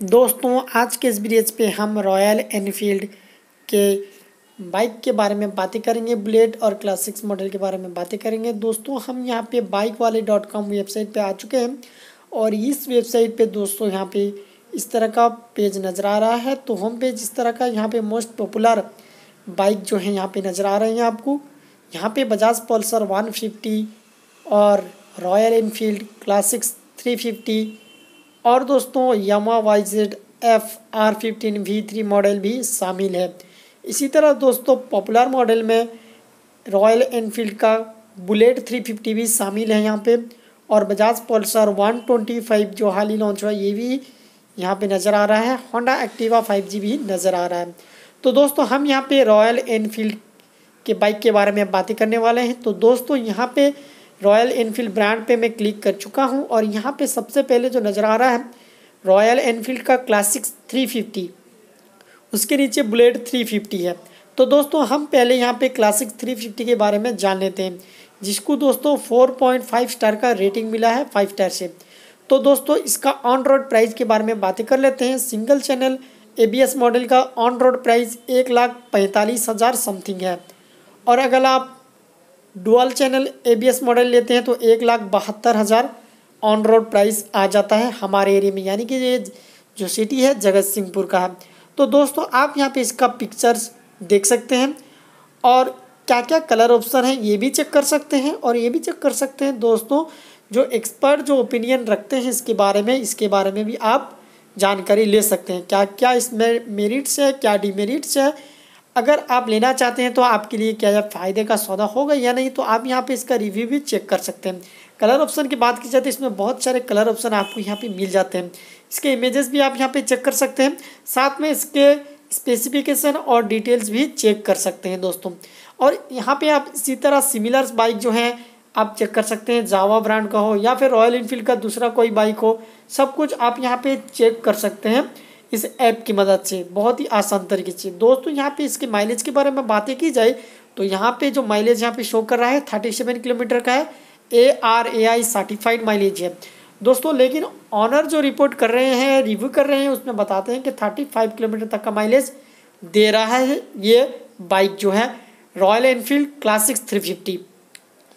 दोस्तों, आज के इस वीडियो पे हम रॉयल एनफील्ड के बाइक के बारे में बातें करेंगे बुलेट और क्लासिक्स मॉडल के बारे में बातें करेंगे। दोस्तों, हम यहाँ पे बाइक वाले डॉट कॉम वेबसाइट पे आ चुके हैं और इस वेबसाइट पे दोस्तों यहाँ पे इस तरह का पेज नज़र आ रहा है। तो होम पेज इस तरह का यहाँ पे मोस्ट पॉपुलर बाइक जो है यहाँ पे नज़र आ रहे हैं आपको। यहाँ पे बजाज पल्सर वन और रॉयल एनफील्ड क्लासिक्स थ्री और दोस्तों Yamaha Y Z F R fifteen V three model भी शामिल है। इसी तरह दोस्तों पॉपुलर मॉडल में रॉयल एनफील्ड का बुलेट थ्री फिफ्टी भी शामिल है यहाँ पे। और Bajaj Pulsar one twenty five जो हाल ही लॉन्च हुआ, ये भी यहाँ पे नज़र आ रहा है। होंडा एक्टिवा फाइव जी भी नज़र आ रहा है। तो दोस्तों, हम यहाँ पे रॉयल एनफील्ड के बाइक के बारे में बातें करने वाले हैं। तो दोस्तों, यहाँ पे रॉयल एनफील्ड ब्रांड पे मैं क्लिक कर चुका हूँ और यहाँ पे सबसे पहले जो नज़र आ रहा है रॉयल एनफील्ड का क्लासिक्स 350 उसके नीचे बुलेट 350 है। तो दोस्तों, हम पहले यहाँ पे क्लासिक 350 के बारे में जान लेते हैं, जिसको दोस्तों 4.5 स्टार का रेटिंग मिला है फाइव स्टार से। तो दोस्तों, इसका ऑन रोड प्राइस के बारे में बातें कर लेते हैं। सिंगल चैनल ABS मॉडल का ऑन रोड प्राइस एक लाख पैंतालीस हज़ार समथिंग है। और अगर आप डुअल चैनल एबीएस मॉडल लेते हैं तो एक लाख बहत्तर हज़ार ऑन रोड प्राइस आ जाता है हमारे एरिया में। यानी कि ये जो सिटी है, जगत सिंहपुर का। है तो दोस्तों, आप यहाँ पे इसका पिक्चर्स देख सकते हैं और क्या क्या कलर ऑप्शन है, ये भी चेक कर सकते हैं और ये भी चेक कर सकते हैं। दोस्तों, जो एक्सपर्ट जो ओपिनियन रखते हैं इसके बारे में, इसके बारे में भी आप जानकारी ले सकते हैं। क्या क्या इसमें मेरिट्स है, क्या डिमेरिट्स है अगर आप लेना चाहते हैं तो आपके लिए क्या फ़ायदे का सौदा होगा या नहीं तो आप यहाँ पे इसका रिव्यू भी चेक कर सकते हैं। कलर ऑप्शन की बात की जाए तो इसमें बहुत सारे कलर ऑप्शन आपको यहाँ पे मिल जाते हैं। इसके इमेजेस भी आप यहाँ पे चेक कर सकते हैं। साथ में इसके स्पेसिफिकेशन और डिटेल्स भी चेक कर सकते हैं दोस्तों। और यहाँ पे आप इसी तरह सिमिलर बाइक जो है, आप चेक कर सकते हैं। जावा ब्रांड का हो या फिर रॉयल इनफील्ड का दूसरा कोई बाइक हो, सब कुछ आप यहाँ पे चेक कर सकते हैं। इस ऐप की मदद से, बहुत ही आसान तरीके से। दोस्तों, यहाँ पे इसके माइलेज के बारे में बातें की जाए तो यहाँ पे जो माइलेज यहाँ पे शो कर रहा है थर्टी सेवन किलोमीटर का है A R A I certified mileage है। दोस्तों, लेकिन ऑनर जो रिपोर्ट कर रहे हैं रिव्यू कर रहे हैं, उसमें बताते हैं कि थर्टी फाइव किलोमीटर तक का माइलेज दे रहा है ये बाइक जो है Royal Enfield Classics three fifty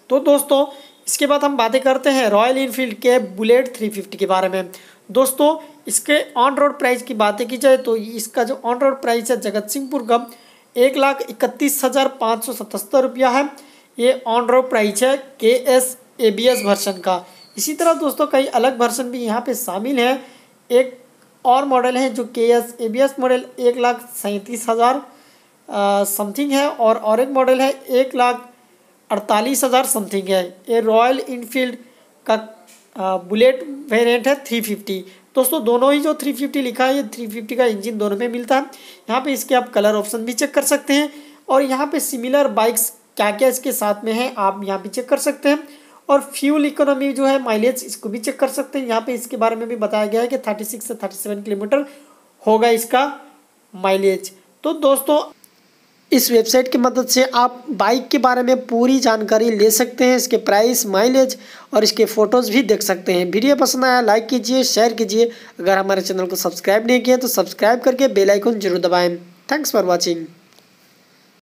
तो दोस्तों, इसके बाद हम बातें करते हैं रॉयल इनफील्ड के बुलेट थ्री फिफ्टी के बारे में। दोस्तों, इसके ऑन रोड प्राइस की बातें की जाए तो इसका जो ऑन रोड प्राइस है जगत सिंहपुर का, एक लाख इकतीस हज़ार पाँच सौ सतहत्तर रुपया है। ये ऑन रोड प्राइस है K S A B S version का। इसी तरह दोस्तों, कई अलग वर्सन भी यहाँ पे शामिल हैं। एक और मॉडल है जो K S A B S model एक लाख सैंतीस हज़ार समथिंग है और और एक मॉडल है एक लाख अड़तालीस हज़ार समथिंग है। ये रॉयल इनफील्ड का बुलेट वेरिएंट है थ्री फिफ्टी। दोस्तों, दोनों ही जो 350 लिखा है, ये 350 का इंजन दोनों में मिलता है। यहाँ पे इसके आप कलर ऑप्शन भी चेक कर सकते हैं और यहाँ पे सिमिलर बाइक्स क्या क्या इसके साथ में है, आप यहाँ पे चेक कर सकते हैं। और फ्यूल इकोनॉमी जो है, माइलेज इसको भी चेक कर सकते हैं। यहाँ पे इसके बारे में भी बताया गया है कि थर्टी से थर्टी किलोमीटर होगा इसका माइलेज। तो दोस्तों इस वेबसाइट की मदद से आप बाइक के बारे में पूरी जानकारी ले सकते हैं, इसके प्राइस, माइलेज और इसके फ़ोटोज़ भी देख सकते हैं। वीडियो पसंद आया, लाइक कीजिए, शेयर कीजिए। अगर हमारे चैनल को सब्सक्राइब नहीं किया तो सब्सक्राइब करके बेल आइकन ज़रूर दबाएँ। Thanks for watching.